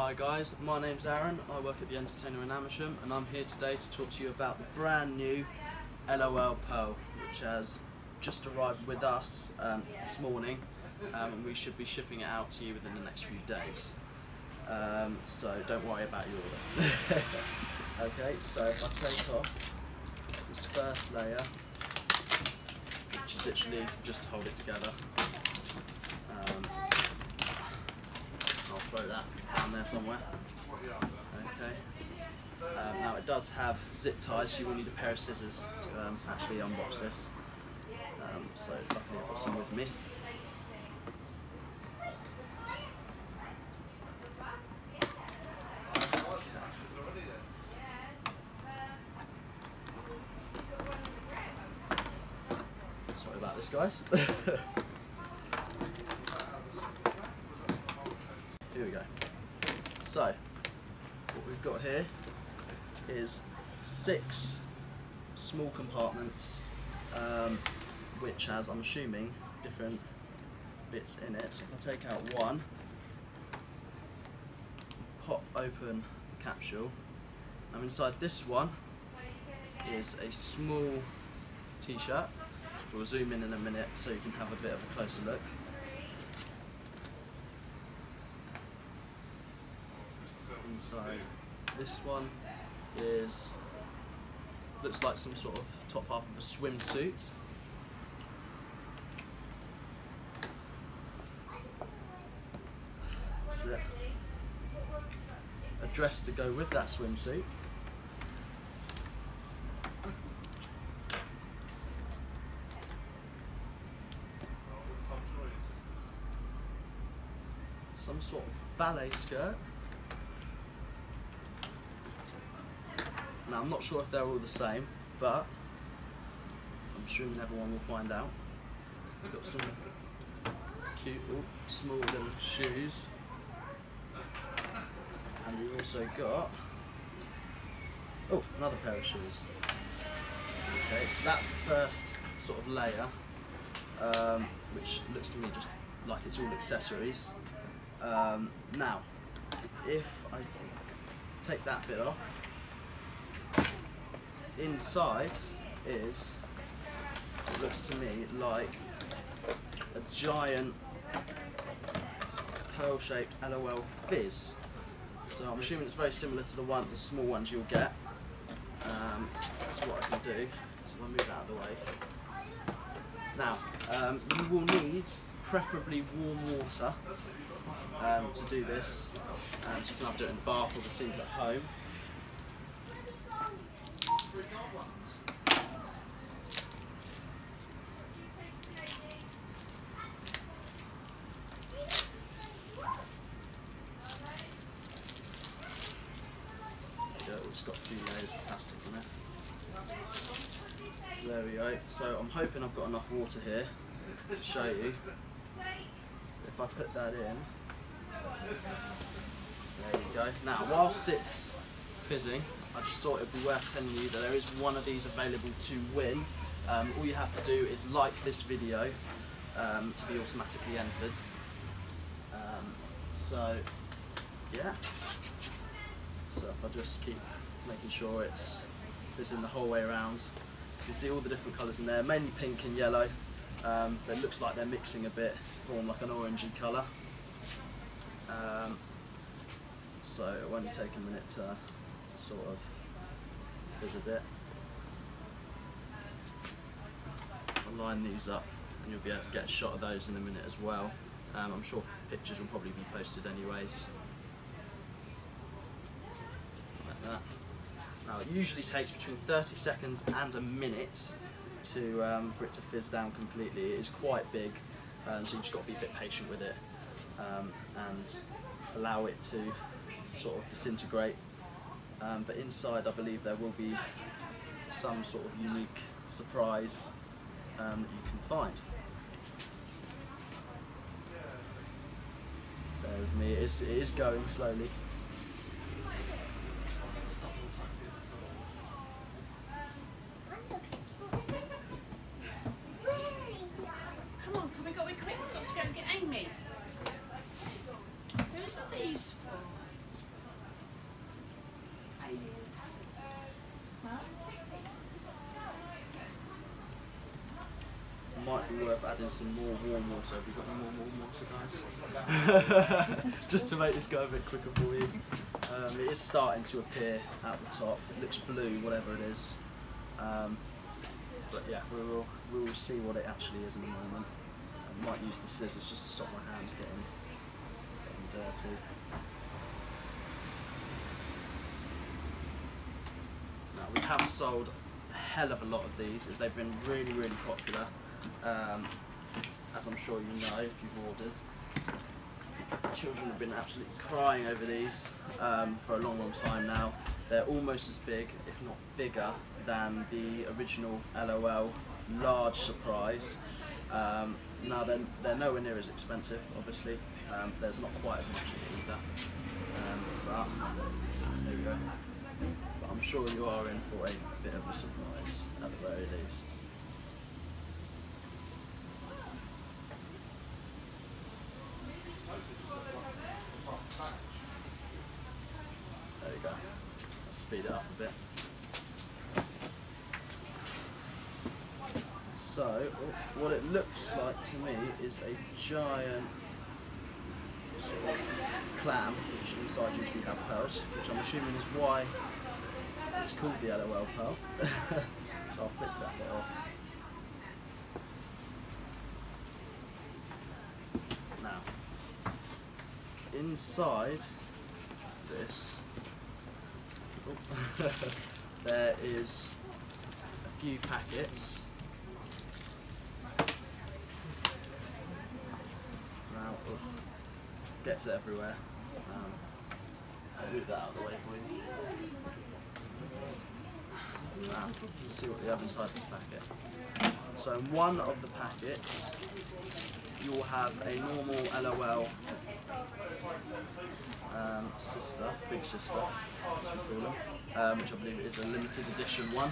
Hi guys, my name's Aaron. I work at the Entertainer in Amersham and I'm here today to talk to you about the brand new LOL Pearl which has just arrived with us um, this morning um, and we should be shipping it out to you within the next few days. Um, so don't worry about your order. okay, so if I take off this first layer, which is literally just to hold it together, throw that down there somewhere. Okay. Um, now it does have zip ties, so you will need a pair of scissors to um, actually unbox this. Um, so luckily I've got some with me. Sorry about this, guys. here we go. So, what we've got here is six small compartments, um, which has, I'm assuming, different bits in it. So if I take out one, pop open the capsule, now inside this one is a small t-shirt. We'll zoom in in a minute so you can have a bit of a closer look. Inside this one is looks like some sort of top half of a swimsuit. So, a dress to go with that swimsuit. Some sort of ballet skirt. Now I'm not sure if they're all the same, but I'm assuming everyone will find out. We've got some cute small little shoes. And we've also got oh another pair of shoes. Okay, so that's the first sort of layer, um, which looks to me just like it's all accessories. Um, now, if I take that bit off, inside is, it looks to me like a giant pearl-shaped LOL fizz. So I'm assuming it's very similar to the one, the small ones you'll get. Um, that's what I can do. So I'll move out of the way. Now, um, you will need preferably warm water um, to do this. Um, so you can either do it in the bath or the sink at home. It's got a few layers of plastic in it. There we go. So I'm hoping I've got enough water here to show you. If I put that in, there you go. Now, whilst it's fizzing, I just thought it'd be worth telling you that there is one of these available to win. Um, all you have to do is like this video um, to be automatically entered. Um, so, yeah. So if I just keep making sure it's fizzing the whole way around, you can see all the different colours in there, mainly pink and yellow. Um, but it looks like they're mixing a bit, form like an orangey colour. Um, so it only take a minute to sort of fizz a bit. I'll line these up and you'll be able to get a shot of those in a minute as well. Um, I'm sure pictures will probably be posted anyways. Like that. Now it usually takes between 30 seconds and a minute to um, for it to fizz down completely. It is quite big, um, so you just got to be a bit patient with it um, and allow it to sort of disintegrate. Um, but inside, I believe there will be some sort of unique surprise um, that you can find. Bear with me, it is, it is going slowly. Come on, can we go quick? We've got to go and get Amy. Whose are these for? Might be worth adding some more warm water. Have you got any more warm water, guys? Just to make this go a bit quicker for you. Um, it is starting to appear at the top. It looks blue, whatever it is. Um, but yeah, we will we will see what it actually is in a moment. I might use the scissors just to stop my hands getting getting dirty. Now we have sold a hell of a lot of these. They've been really really popular, um, as I'm sure you know if you've ordered. Children have been absolutely crying over these um, for a long, long time now. They're almost as big, if not bigger, than the original LOL large surprise. Um, now they're, they're nowhere near as expensive, obviously. Um, there's not quite as much either. Um, but there we go. But I'm sure you are in for a bit of a surprise at the very least. There you go. Let's speed it up a bit. So, what it looks like to me is a giant sort of clam, which inside usually have pearls, which I'm assuming is why it's called the LOL pearl. so I'll flip that bit off. Now, inside this, there is a few packets. Now, ugh, gets it everywhere. Um, I'll move that out of the way for you. Now, see what we have inside this packet. So in one of the packets, you'll have a normal LOL um, sister, big sister, um, which I believe is a limited edition one.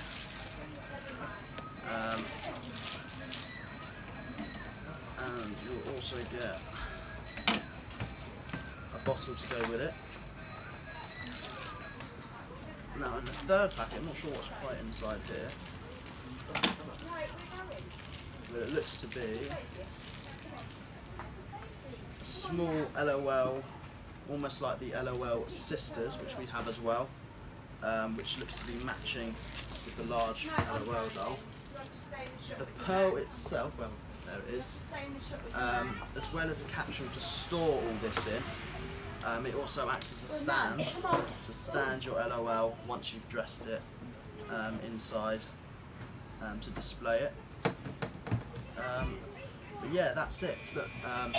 Um, and you'll also get a bottle to go with it. Now in the third packet, I'm not sure what's quite inside here, but it looks to be small LOL, almost like the LOL sisters, which we have as well, um, which looks to be matching with the large LOL doll. The pearl itself, well, there it is, um, as well as a capsule to store all this in. Um, it also acts as a stand to stand your LOL once you've dressed it um, inside um, to display it. Um, but yeah, that's it. Um,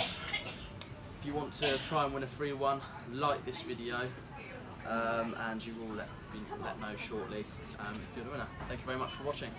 if you want to try and win a free one, like this video, um, and you will let, be let know shortly um, if you're the winner. Thank you very much for watching.